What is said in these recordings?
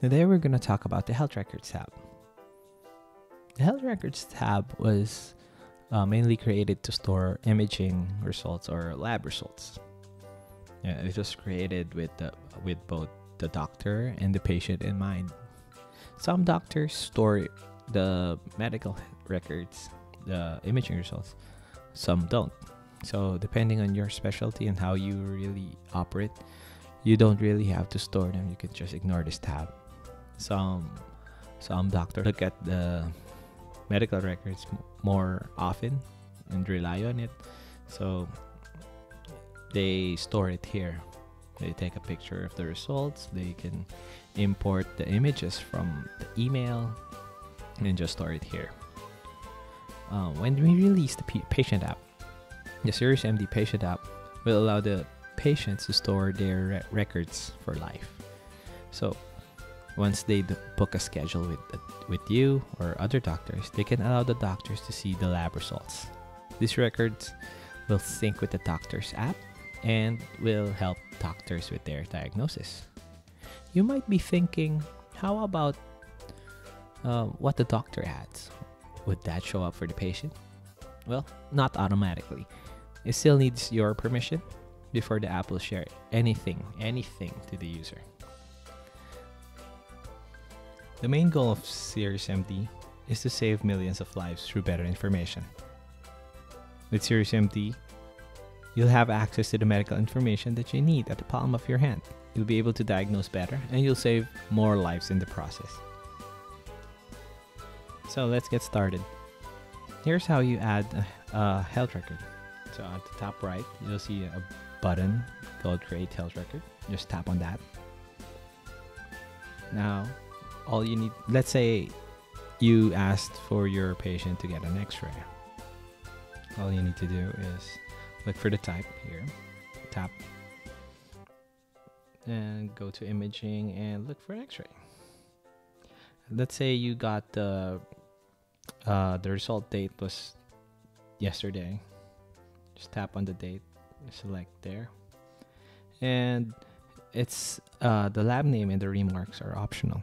Today we're going to talk about the Health Records tab. The Health Records tab was uh, mainly created to store imaging results or lab results. Yeah, it was created with the, with both the doctor and the patient in mind. Some doctors store the medical records, the imaging results. Some don't. So depending on your specialty and how you really operate, you don't really have to store them. You can just ignore this tab. Some some doctors look at the medical records more often and rely on it. So they store it here. They take a picture of the results. They can import the images from the email and just store it here. Uh, when we release the patient app, the SeriousMD patient app will allow the patients to store their re- records for life. So once they book a schedule with with you or other doctors, they can allow the doctors to see the lab results. These records will sync with the doctor's app and will help doctors with their diagnosis. You might be thinking, how about uh, what the doctor adds? Would that show up for the patient? Well, not automatically. It still needs your permission before the app will share anything, anything to the user. The main goal of SeriousMD is to save millions of lives through better information. With SeriousMD, you'll have access to the medical information that you need at the palm of your hand. You'll be able to diagnose better and you'll save more lives in the process. So let's get started. Here's how you add a, a health record. So at the top right, you'll see a button called Create Health Record. Just tap on that. Now, all you need, let's say you asked for your patient to get an x ray. All you need to do is look for the type here, tap, and go to imaging and look for an x ray. Let's say you got the uh, the result date was yesterday. Just tap on the date, select there, and it's uh, the lab name and the remarks are optional.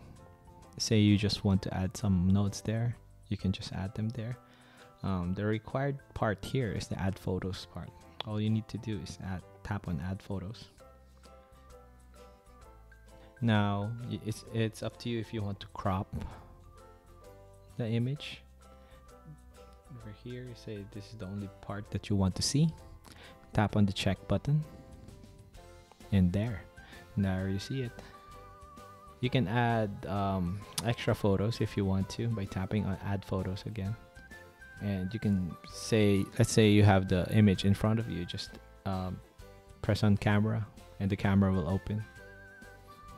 Say you just want to add some notes there, you can just add them there. Um, the required part here is the add photos part. All you need to do is add tap on add photos. Now it's it's up to you if you want to crop the image over here you say this is the only part that you want to see tap on the check button and there now you see it you can add um, extra photos if you want to by tapping on add photos again. And you can say let's say you have the image in front of you just um, press on camera and the camera will open.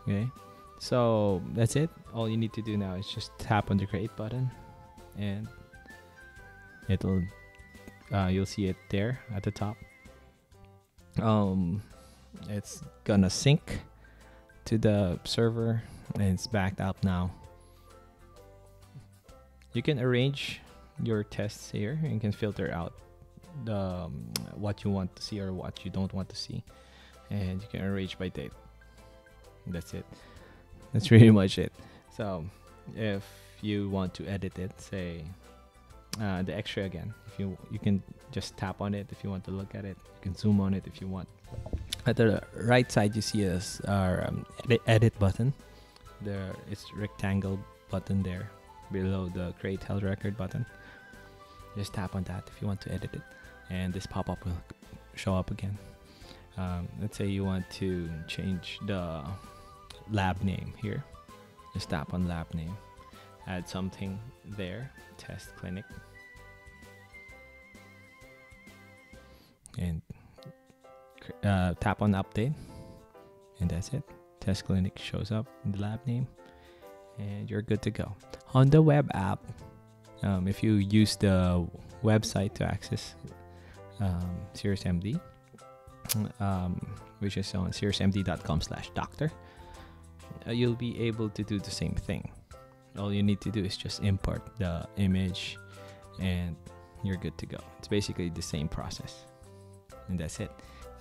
Okay? So that's it. All you need to do now is just tap on the create button and it'll uh, you'll see it there at the top. Um it's gonna sync to the server and it's backed up now. You can arrange your tests here and can filter out the um, what you want to see or what you don't want to see. And you can arrange by date. That's it. That's pretty much it. So if you want to edit it say uh, the x-ray again if you you can just tap on it if you want to look at it. You can zoom on it if you want at the right side you see us our um, edit, edit button. There it's rectangle button there below the create health record button. Just tap on that if you want to edit it and this pop-up will show up again. Um, let's say you want to change the lab name here. Just tap on lab name. Add something there test clinic. And uh, tap on update and that's it. Test clinic shows up in the lab name and you're good to go. On the web app um, if you use the website to access um, SeriousMD um, which is on seriousmd.com slash doctor uh, you'll be able to do the same thing. All you need to do is just import the image and you're good to go. It's basically the same process and that's it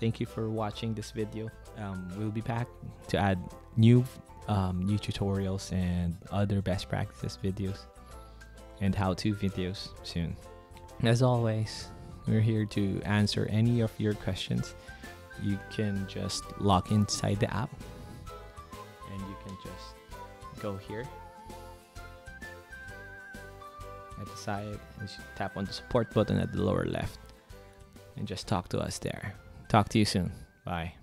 thank you for watching this video um, we'll be back to add new um, new tutorials and other best practices videos and how-to videos soon. As always, we're here to answer any of your questions. You can just log inside the app and you can just go here at the side and tap on the support button at the lower left and just talk to us there. Talk to you soon. Bye.